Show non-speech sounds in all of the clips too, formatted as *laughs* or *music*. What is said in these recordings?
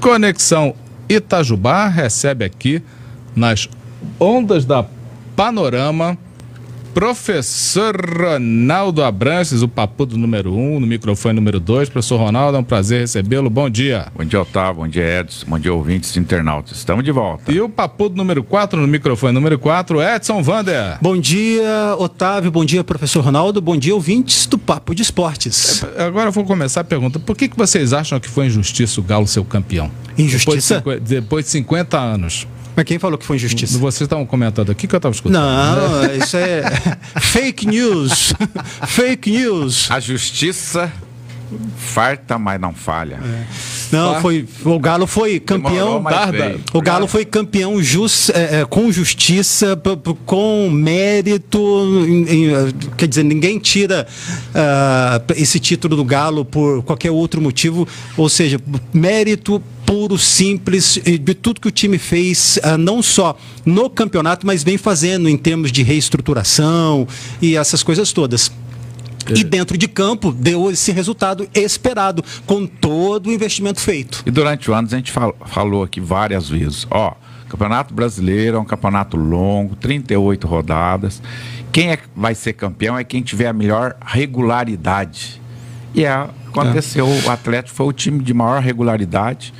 Conexão Itajubá recebe aqui nas ondas da Panorama Professor Ronaldo Abranches, o papudo número 1, um, no microfone número 2. Professor Ronaldo, é um prazer recebê-lo. Bom dia. Bom dia, Otávio. Bom dia, Edson. Bom dia, ouvintes e internautas. Estamos de volta. E o papudo número 4, no microfone número 4, Edson Vander. Bom dia, Otávio. Bom dia, professor Ronaldo. Bom dia, ouvintes do Papo de Esportes. É, agora eu vou começar a pergunta. Por que, que vocês acham que foi injustiça o Galo ser o campeão? Injustiça? Depois de, depois de 50 anos. Mas quem falou que foi injustiça? Vocês estavam comentando aqui que eu estava escutando. Não, isso é *laughs* fake news. *laughs* fake news. A justiça farta, mas não falha. É. Não, foi o Galo foi campeão. o Galo foi campeão just, é, é, com justiça, com mérito. quer dizer, ninguém tira uh, esse título do Galo por qualquer outro motivo. Ou seja, mérito puro, simples, de tudo que o time fez, uh, não só no campeonato, mas vem fazendo em termos de reestruturação e essas coisas todas. É. E dentro de campo deu esse resultado esperado, com todo o investimento feito. E durante o ano a gente fal falou aqui várias vezes, ó, Campeonato Brasileiro é um campeonato longo, 38 rodadas. Quem é, vai ser campeão é quem tiver a melhor regularidade. E é, aconteceu, é. o Atlético foi o time de maior regularidade.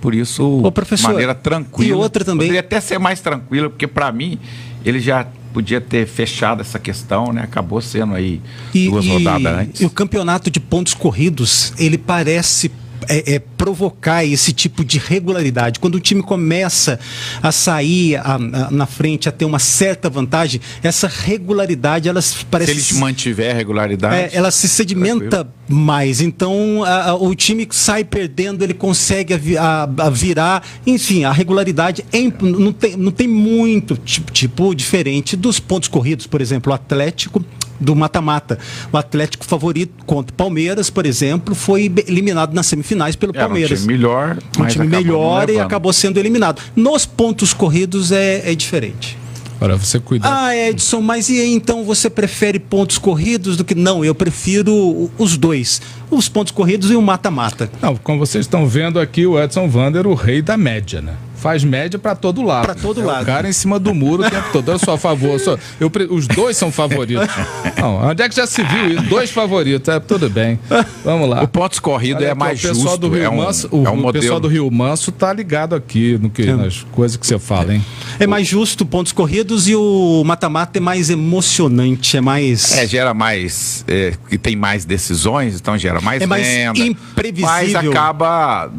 Por isso, Ô, de maneira tranquila. E outra também. Poderia até ser mais tranquila, porque para mim ele já podia ter fechado essa questão, né? Acabou sendo aí e, duas rodadas antes. E o campeonato de pontos corridos, ele parece é, é, provocar esse tipo de regularidade. Quando o time começa a sair a, a, na frente, a ter uma certa vantagem, essa regularidade, elas parece. Se ele mantiver a regularidade. É, ela se sedimenta tranquilo. mais. Então, a, o time sai perdendo, ele consegue a, virar. Enfim, a regularidade é, não, tem, não tem muito tipo, tipo diferente dos pontos corridos, por exemplo, o Atlético do mata-mata. O Atlético favorito contra o Palmeiras, por exemplo, foi eliminado nas semifinais pelo Palmeiras. Um time melhor, um time melhor e acabou sendo eliminado. Nos pontos corridos é, é diferente. Para você cuidar. Ah, Edson, mas e aí, então você prefere pontos corridos do que. Não, eu prefiro os dois. Os pontos corridos e o mata-mata. Não, como vocês estão vendo aqui, o Edson Vander, o rei da média, né? Faz média para todo lado. Para todo é lado. O cara em cima do muro o tempo todo. Eu sou a favor. Eu sou, eu, os dois são favoritos. *laughs* Não, onde é que já se viu isso? Dois favoritos. É, tudo bem. Vamos lá. O ponto corrido é mais o pessoal justo. Do Rio é um, Manso, o, é um o pessoal do Rio Manso tá ligado aqui no que, é. nas coisas que você fala, hein? É mais justo pontos corridos e o mata-mata é mais emocionante, é mais... É, gera mais... É, que tem mais decisões, então gera mais É mais renda, imprevisível. Mas acaba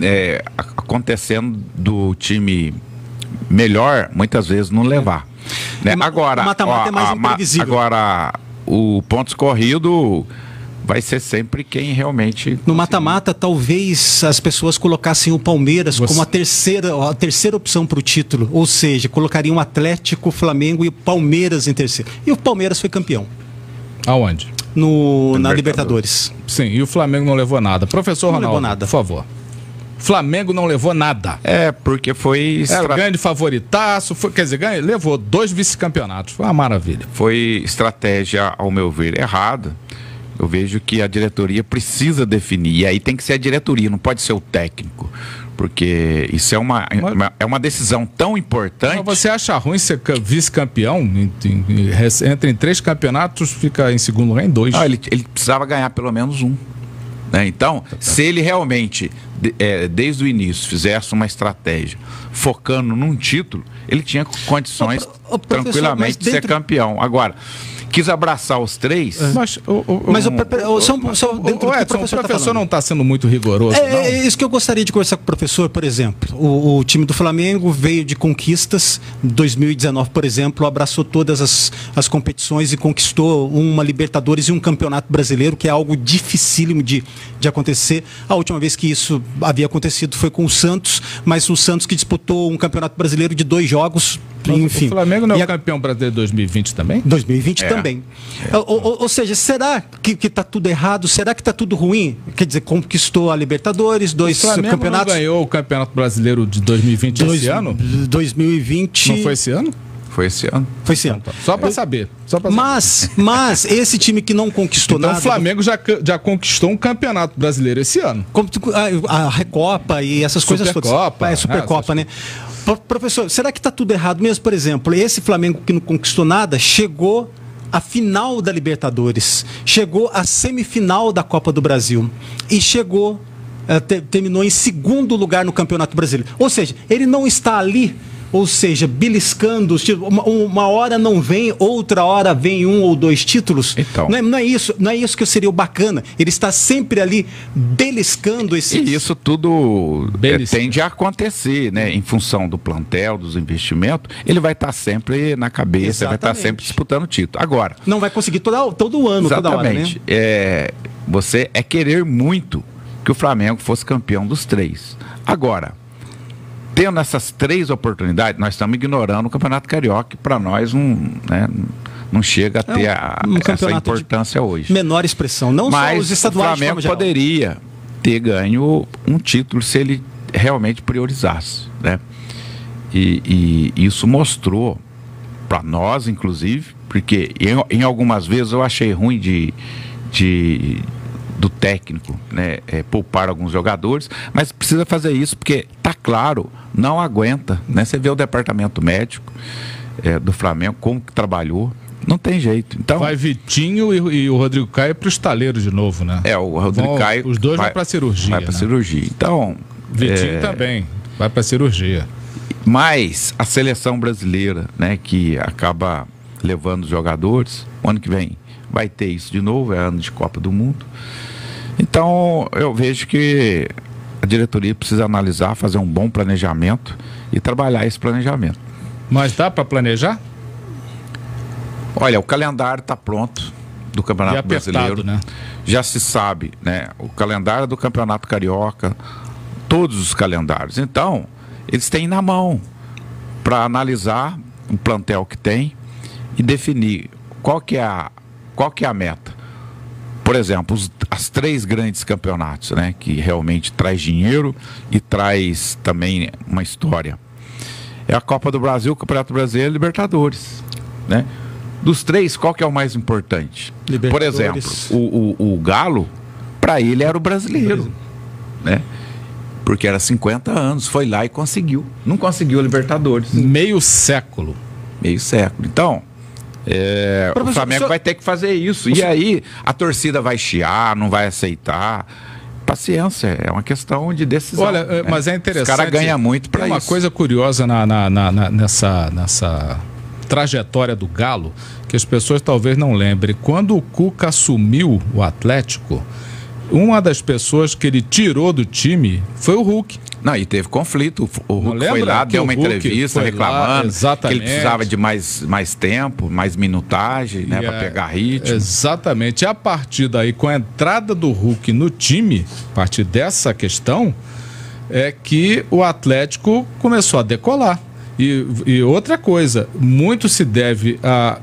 é, acontecendo do time melhor, muitas vezes, não levar. Né? Agora, o mata-mata é mais imprevisível. Agora, o pontos corrido vai ser sempre quem realmente. No mata-mata, talvez as pessoas colocassem o Palmeiras Você... como a terceira, a terceira opção para o título. Ou seja, colocariam o Atlético, o Flamengo e o Palmeiras em terceiro. E o Palmeiras foi campeão. Aonde? No, na Libertadores. Sim, e o Flamengo não levou nada. Professor não Ronaldo, levou nada. por favor. Flamengo não levou nada. É, porque foi. Estra... Era grande favoritaço, foi, quer dizer, ganha, levou dois vice-campeonatos. Foi uma maravilha. Foi estratégia, ao meu ver, errada. Eu vejo que a diretoria precisa definir. E aí tem que ser a diretoria, não pode ser o técnico. Porque isso é uma, Mas... é uma decisão tão importante. Mas você acha ruim ser vice-campeão? Entra em três campeonatos, fica em segundo lugar em dois. Ah, ele, ele precisava ganhar pelo menos um. Né? Então, se ele realmente, é, desde o início, fizesse uma estratégia focando num título, ele tinha condições ô, ô, tranquilamente de ser campeão. Agora, quis abraçar os três. É. Mas, o, o, mas o, só, só dentro o, o, Edson, professor, o tá professor tá não está sendo muito rigoroso. É, é, isso que eu gostaria de conversar com o professor, por exemplo. O, o time do Flamengo veio de conquistas. 2019, por exemplo, abraçou todas as, as competições e conquistou uma Libertadores e um Campeonato Brasileiro, que é algo dificílimo de, de acontecer. A última vez que isso havia acontecido foi com o Santos, mas o Santos que disputou um Campeonato Brasileiro de dois jogos enfim. O Flamengo não é a... campeão brasileiro 2020 também? 2020 é. também. É. Ou, ou, ou, seja, será que está tudo errado? Será que está tudo ruim? Quer dizer, conquistou a Libertadores, dois o Flamengo campeonatos. Não ganhou o Campeonato Brasileiro de 2020 Dois, esse ano? 2020. Não foi esse ano? Foi esse ano. Foi esse ano. Só para saber. Só pra mas, saber. mas esse time que não conquistou então, nada. o Flamengo já, já conquistou um campeonato brasileiro esse ano. A, a Recopa e essas Super coisas todas. Copa, é, Supercopa, né? Professor, será que está tudo errado mesmo? Por exemplo, esse Flamengo que não conquistou nada chegou à final da Libertadores, chegou à semifinal da Copa do Brasil e chegou, eh, terminou em segundo lugar no Campeonato Brasileiro. Ou seja, ele não está ali ou seja, beliscando, uma, uma, hora não vem, outra hora vem um ou dois títulos. Então. Não é, não é isso, não é isso que seria o bacana. Ele está sempre ali beliscando esse. E isso tudo é, tende a acontecer, né? Em função do plantel, dos investimentos, ele vai estar sempre na cabeça, Exatamente. vai estar sempre disputando título. Agora. Não vai conseguir todo, todo ano, exatamente, toda hora. Né? É, você é querer muito que o Flamengo fosse campeão dos três. Agora tendo essas três oportunidades, nós estamos ignorando o Campeonato Carioca, que para nós não, né, não chega a ter é um, um essa importância hoje. Menor expressão, não Mas só os estaduais. O Flamengo poderia ter ganho um título se ele realmente priorizasse. Né? E, e isso mostrou para nós, inclusive, porque em, em algumas vezes eu achei ruim de, de do técnico, né, é, poupar alguns jogadores, mas precisa fazer isso porque tá claro, não aguenta, né? Você vê o departamento médico é, do Flamengo como que trabalhou, não tem jeito. Então vai Vitinho e, e o Rodrigo Caio para o estaleiro de novo, né? É o Rodrigo vão, Caio. Os dois vai, vão para cirurgia. Vai para né? cirurgia. Então Vitinho é... também vai para cirurgia. Mas a seleção brasileira, né, que acaba levando os jogadores, o ano que vem vai ter isso de novo, é ano de Copa do Mundo. Então, eu vejo que a diretoria precisa analisar, fazer um bom planejamento e trabalhar esse planejamento. Mas dá para planejar? Olha, o calendário está pronto do Campeonato apertado, Brasileiro. Né? Já se sabe, né? O calendário do Campeonato Carioca, todos os calendários. Então, eles têm na mão para analisar o plantel que tem e definir qual que é a, qual que é a meta por exemplo, os, as três grandes campeonatos, né, que realmente traz dinheiro e traz também uma história. É a Copa do Brasil, o Campeonato Brasileiro e Libertadores, né? Dos três, qual que é o mais importante? Por exemplo, o, o, o Galo, para ele era o brasileiro, né? Porque era 50 anos, foi lá e conseguiu. Não conseguiu a Libertadores. Meio século. Meio século. Então, é, o Flamengo senhor... vai ter que fazer isso. E aí a torcida vai chiar, não vai aceitar. Paciência, é uma questão de decisão. Olha, né? mas é interessante. Os caras ganham muito para isso. uma coisa curiosa na, na, na, nessa, nessa trajetória do Galo, que as pessoas talvez não lembrem. Quando o Cuca assumiu o Atlético, uma das pessoas que ele tirou do time foi o Hulk. Não, e teve conflito. O Hulk foi lá, deu uma entrevista reclamando lá, que ele precisava de mais, mais tempo, mais minutagem, né, para é, pegar ritmo. Exatamente. E a partir daí, com a entrada do Hulk no time, a partir dessa questão, é que o Atlético começou a decolar. E, e outra coisa, muito se deve a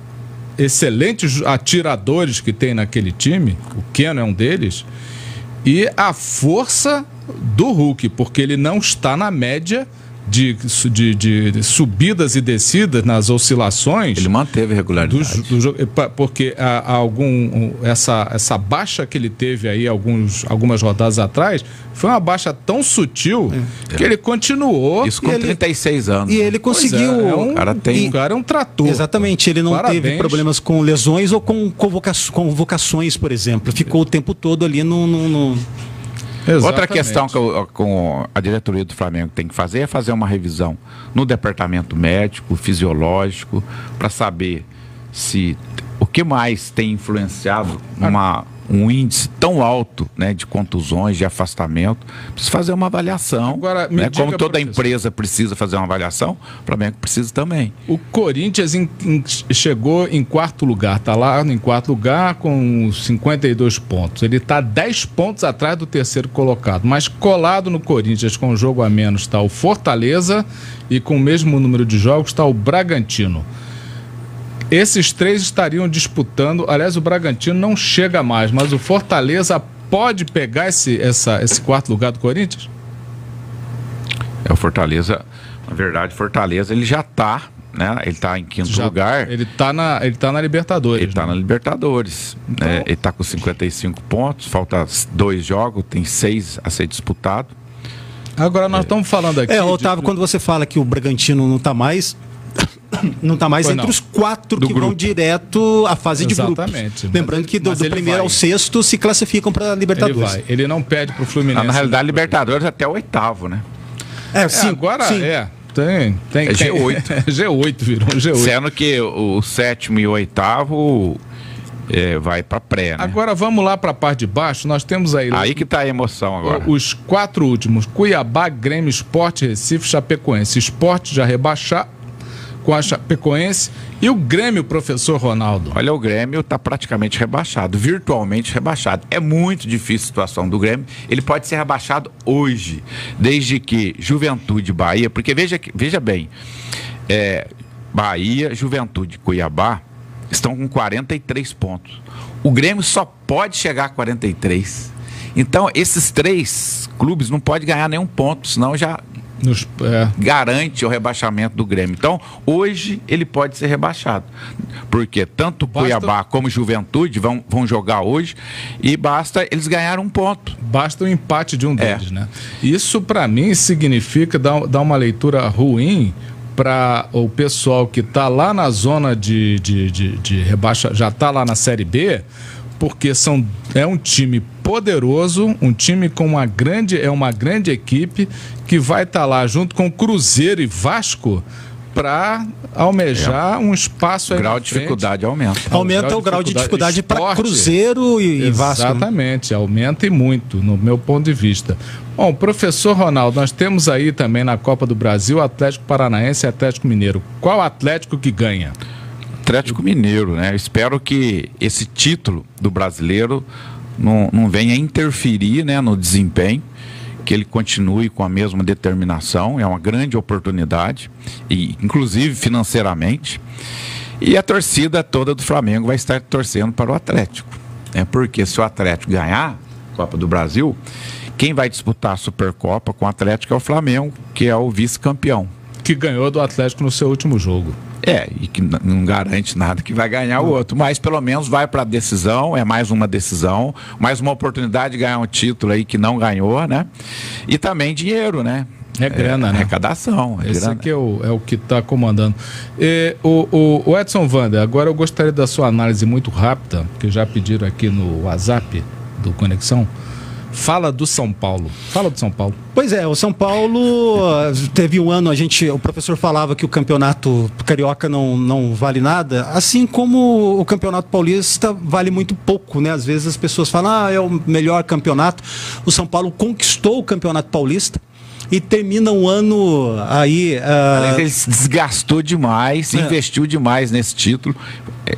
excelentes atiradores que tem naquele time, o Keno é um deles, e a força do Hulk, porque ele não está na média de, de, de, subidas e descidas nas oscilações. Ele manteve regularidade. Do, do, porque a, a algum, essa, essa baixa que ele teve aí alguns, algumas rodadas atrás foi uma baixa tão sutil é. que ele continuou. Isso com 36 ele, anos. E ele conseguiu. É, é um, cara tem... o cara é um trator. Exatamente. Ele não Parabéns. teve problemas com lesões ou com convocações, por exemplo. Ficou o tempo todo ali no, no, no Exatamente. Outra questão que eu, com a diretoria do Flamengo tem que fazer é fazer uma revisão no departamento médico, fisiológico, para saber se o que mais tem influenciado uma um índice tão alto né, de contusões, de afastamento, precisa fazer uma avaliação. Agora, né, como toda empresa precisa fazer uma avaliação, o Flamengo precisa também. O Corinthians em, em, chegou em quarto lugar, está lá em quarto lugar com 52 pontos. Ele está 10 pontos atrás do terceiro colocado, mas colado no Corinthians com um jogo a menos está o Fortaleza e com o mesmo número de jogos está o Bragantino. Esses três estariam disputando. Aliás, o Bragantino não chega mais, mas o Fortaleza pode pegar esse, essa, esse quarto lugar do Corinthians? É o Fortaleza. Na verdade, Fortaleza ele já está né? Ele está em quinto Já, lugar. Ele está na, ele tá na Libertadores. Ele está né? na Libertadores. Então... É, ele está com 55 pontos, falta dois jogos, tem seis a ser disputado. Agora nós estamos falando aqui. É, Otávio, de... quando você fala que o Bragantino não está mais, não está mais entre não. os quatro do que grupo. vão direto à fase Exatamente. de grupos. Lembrando que do, do primeiro vai. ao sexto se classificam para a Libertadores. Ele, vai. ele não pede para o Fluminense. na realidade, Libertadores até o oitavo, né? É, sim, é, agora sim. é. Tem, tem. É G8. *laughs* É G8 virou G8. Sendo que o, o sétimo e o oitavo é, vai para pré. Né? Agora vamos lá para a parte de baixo. Nós temos aí. Aí que está a emoção agora. Os quatro últimos: Cuiabá, Grêmio, Esporte, Recife, Chapecoense. Esporte já rebaixar com a Chapecoense e o Grêmio, professor Ronaldo. Olha, o Grêmio está praticamente rebaixado, virtualmente rebaixado. É muito difícil a situação do Grêmio. Ele pode ser rebaixado hoje, desde que Juventude, Bahia, porque veja, veja bem, é, Bahia, Juventude, Cuiabá estão com 43 pontos. O Grêmio só pode chegar a 43. Então, esses três clubes não podem ganhar nenhum ponto, senão já nos, é. garante o rebaixamento do Grêmio. Então, hoje ele pode ser rebaixado. Porque tanto basta... Cuiabá como Juventude vão, vão jogar hoje e basta eles ganharem um ponto. Basta o empate de um é. deles, é. né? Isso, para mim, significa dar, dar uma leitura ruim para o pessoal que está lá na zona de, de, de, de rebaixa, já está lá na Série B, porque são, é um time poderoso, um time com uma grande, é uma grande equipe que vai estar tá lá junto com Cruzeiro e Vasco para almejar é. um espaço aí. O grau de dificuldade aumenta. Aumenta o grau de dificuldade, para Cruzeiro e, Vasco. Né? Exatamente, aumenta e muito, no meu ponto de vista. Bom, professor Ronaldo, nós temos aí também na Copa do Brasil Atlético Paranaense e Atlético Mineiro. Qual Atlético que ganha? Atlético Mineiro, né? Eu espero que esse título do brasileiro não, não venha interferir né, no desempenho, que ele continue com a mesma determinação, é uma grande oportunidade, e inclusive financeiramente. E a torcida toda do Flamengo vai estar torcendo para o Atlético. Né? Porque se o Atlético ganhar a Copa do Brasil, quem vai disputar a Supercopa com o Atlético é o Flamengo, que é o vice-campeão. Que ganhou do Atlético no seu último jogo. É, e que não garante nada que vai ganhar o outro, mas pelo menos vai para a decisão, é mais uma decisão, mais uma oportunidade de ganhar um título aí que não ganhou, né? E também dinheiro, né? É grana, é, né? Arrecadação. É Esse grana. aqui é o, é o que está comandando. E, o, o, o, Edson Wander, agora eu gostaria da sua análise muito rápida, que já pediram aqui no WhatsApp do Conexão. Fala do São Paulo. Fala do São Paulo. Pois é, o São Paulo teve um ano, a gente, o professor falava que o campeonato carioca não, não vale nada, assim como o campeonato paulista vale muito pouco, né? Às vezes as pessoas falam, ah, é o melhor campeonato. O São Paulo conquistou o campeonato paulista e termina um ano aí. Uh... Ele se desgastou demais, é. investiu demais nesse título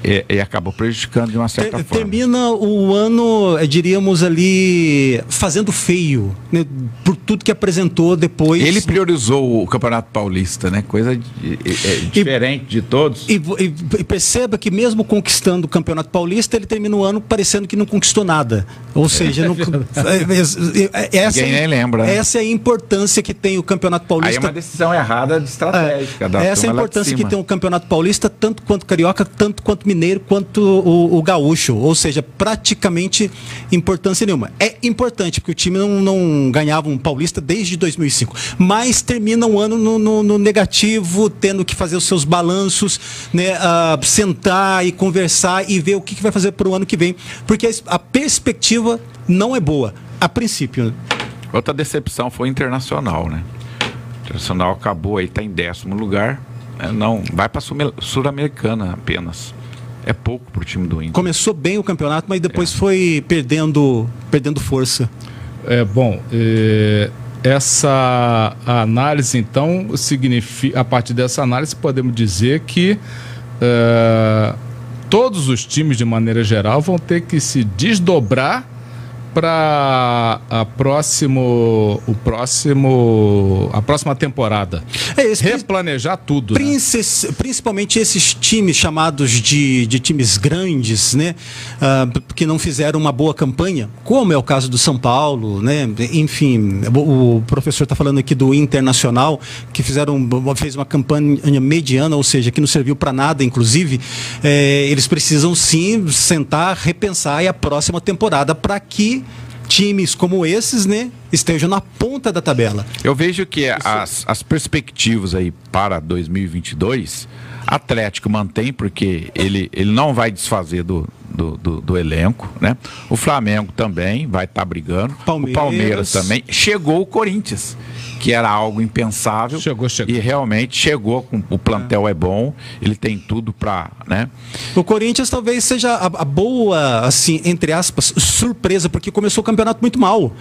e, e, acabou prejudicando de uma certa Ter, forma. Termina o ano, eh, diríamos ali, fazendo feio, né, por tudo que apresentou depois. Ele priorizou o Campeonato Paulista, né? Coisa de, é, diferente de todos. E, e, perceba que mesmo conquistando o Campeonato Paulista, ele termina o ano parecendo que não conquistou nada. Ou seja, não, *laughs* essa, Ninguém nem lembra. Né? Essa é a importância que tem o Campeonato Paulista. Aí é uma decisão errada de estratégica. É, essa é a importância que tem o Campeonato Paulista, tanto quanto Carioca, tanto quanto Mineiro, quanto o, o Gaúcho. Ou seja, praticamente importância nenhuma. É importante, porque o time não, não ganhava um Paulista desde 2005. Mas termina um ano no, no, no negativo, tendo que fazer os seus balanços, né, uh, sentar e conversar e ver o que, que vai fazer para o ano que vem. Porque a perspectiva não é boa, a princípio. Outra decepção foi internacional, né? O internacional acabou aí, está em décimo lugar. Né? Não, vai para a Sul-Americana apenas. É pouco para o time do Inter. Começou bem o campeonato, mas depois é. foi perdendo, perdendo força. É bom. É, essa análise, então, significa, a partir dessa análise, podemos dizer que é, todos os times, de maneira geral, vão ter que se desdobrar para a próximo, o próximo, a próxima temporada? É esse, Replanejar tudo. Né? Principalmente esses times chamados de, de times grandes, né, uh, que não fizeram uma boa campanha, como é o caso do São Paulo, né, enfim, o, o professor está falando aqui do Internacional, que fizeram, fez uma campanha mediana, ou seja, que não serviu para nada, inclusive, é, eles precisam sim sentar, repensar e a próxima temporada para que times como esses, né, estejam na ponta da tabela. Eu vejo que as, as perspectivas aí para 2022, Atlético mantém porque ele, ele não vai desfazer do, do, do, do elenco, né? O Flamengo também vai estar tá brigando. Palmeiras. O Palmeiras também. Chegou o Corinthians que era algo impensável. Chegou, chegou. E realmente chegou, com, o plantel é. é bom, ele tem tudo para. Né? O Corinthians talvez seja a, a, boa, assim, entre aspas, surpresa, porque começou o campeonato muito mal.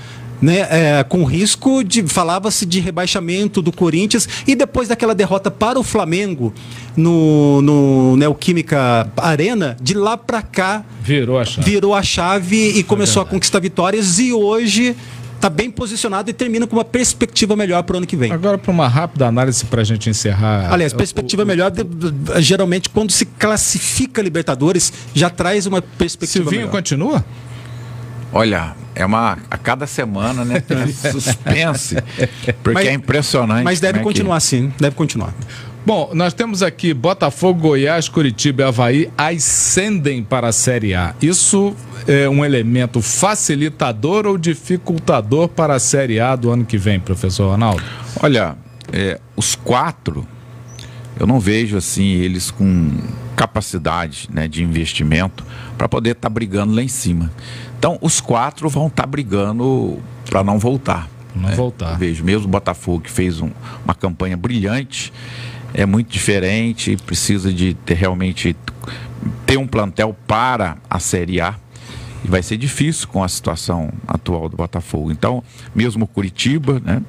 Né, é, com risco de falava-se de rebaixamento do Corinthians e depois daquela derrota para o Flamengo no, no Neoquímica Arena, de lá para cá virou a chave, virou a chave e começou a conquistar vitórias e hoje está bem posicionado e termina com uma perspectiva melhor para o ano que vem. Agora, para uma rápida análise para a gente encerrar. Aliás, perspectiva o, o, melhor, geralmente, quando se classifica Libertadores, já traz uma perspectiva Silvinho melhor. continua? Olha, é uma. A cada semana, né? Tem *laughs* suspense. Porque mas, é impressionante. Mas deve continuar que... sim, deve continuar. Bom, nós temos aqui Botafogo, Goiás, Curitiba e Havaí ascendem para a Série A. Isso é um elemento facilitador ou dificultador para a Série A do ano que vem, professor Ronaldo? Olha, é, os quatro, eu não vejo assim eles com capacidade né, de investimento para poder estar tá brigando lá em cima. Então, os quatro vão estar tá brigando para não voltar. Não né? voltar. Eu vejo mesmo o Botafogo que fez um, uma campanha brilhante é muito diferente, precisa de ter realmente ter um plantel para a Série A. E vai ser difícil com a situação atual do Botafogo. Então, mesmo Curitiba, né?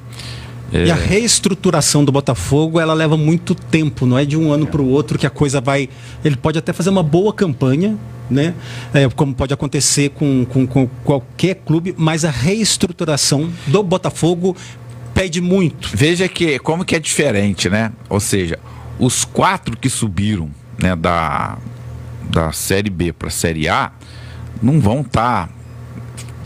É... E a reestruturação do Botafogo, ela leva muito tempo, não é de um ano para o outro que a coisa vai. Ele pode até fazer uma boa campanha, né? É, como pode acontecer com, com, com, qualquer clube, mas a reestruturação do Botafogo pede muito. Veja que como que é diferente, né? Ou seja, os quatro que subiram né, da, da Série B para a Série A não vão estar tá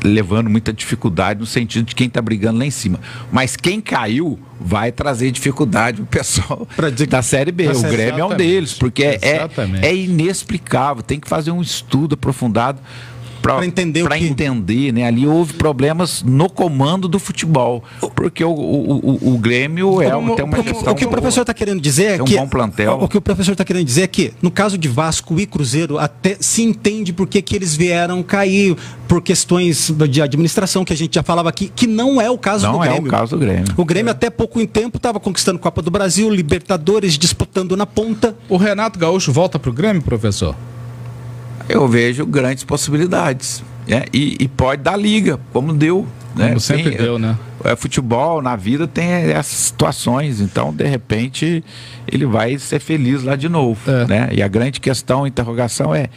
levando muita dificuldade no sentido de quem está brigando lá em cima. Mas quem caiu vai trazer dificuldade o pessoal *laughs* da Série B. O Grêmio é um deles, porque é, é, é inexplicável. Tem que fazer um estudo aprofundado para entender pra entender, né? Ali houve problemas no comando do futebol, porque o, o, o, o Grêmio é tem uma questão. O que o professor está querendo dizer é que um bom plantel. O que o professor está querendo dizer é que no caso de Vasco e Cruzeiro até se entende por que eles vieram cair por questões de administração que a gente já falava aqui, que não é o caso não do Grêmio. Não é o caso do Grêmio. O Grêmio é. até pouco em tempo estava conquistando Copa do Brasil, Libertadores, disputando na ponta. O Renato Gaúcho volta para o Grêmio, professor? Eu vejo grandes possibilidades. Né? E, e, pode dar liga, como deu. Né? Como sempre tem, deu, né? É, futebol, na vida, tem essas situações. Então, de repente, ele vai ser feliz lá de novo. É. Né? E a grande questão, interrogação é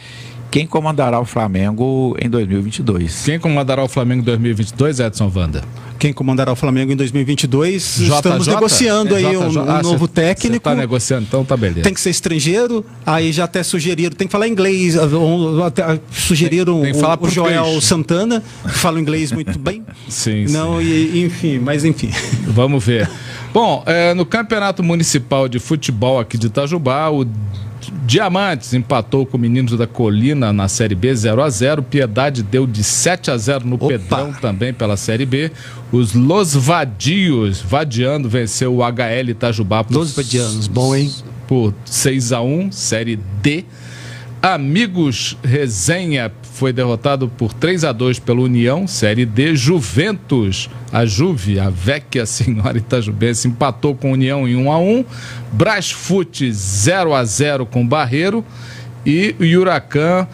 quem comandará o Flamengo em 2022? Quem comandará o Flamengo em 2022, Edson Wanda? Quem comandará o Flamengo em 2022? J. Estamos negociando é, aí um, um ah, novo cê, técnico. Está negociando, então tá beleza. Tem que ser estrangeiro. Aí já até sugeriram, tem que falar inglês. Até sugeriram tem, tem o, o Joel Santana, que fala inglês muito bem. *laughs* sim, Não, sim. E, enfim, mas enfim. *laughs* Vamos ver. Bom, é, no Campeonato Municipal de Futebol aqui de Itajubá, o Diamantes empatou com o Meninos da Colina na Série B 0 a 0 Piedade deu de 7 a 0 no Opa. Pedrão também pela Série B. Os Los Vadios, Vadiando, venceu o HL Itajubá por, Los Vadianos, bom, hein? Por 6 a 1 Série D. Amigos Resenha foi derrotado por 3 a 2 pela União, Série D. Juventus, a Juve, a Vecchia Senhora Itajubense, empatou com União em 1 a 1 Brasfoot 0 a 0 com Barreiro. E o Huracan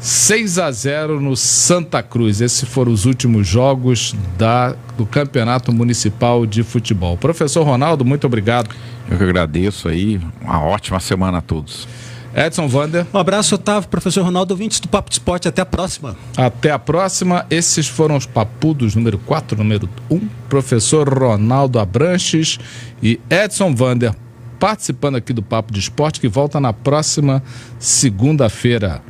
6 a 0 no Santa Cruz. Esses foram os últimos jogos da, do Campeonato Municipal de Futebol. Professor Ronaldo, muito obrigado. Eu que agradeço aí. Uma ótima semana a todos. Edson Vander. Um abraço, Otávio, professor Ronaldo, ouvintes do Papo de Esporte. Até a próxima. Até a próxima. Esses foram os papudos número 4, número 1, professor Ronaldo Abranches e Edson Vander participando aqui do Papo de Esporte, que volta na próxima segunda-feira.